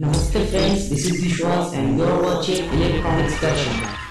Namaste friends, this is Vishwas and you are watching Electronics Fashion.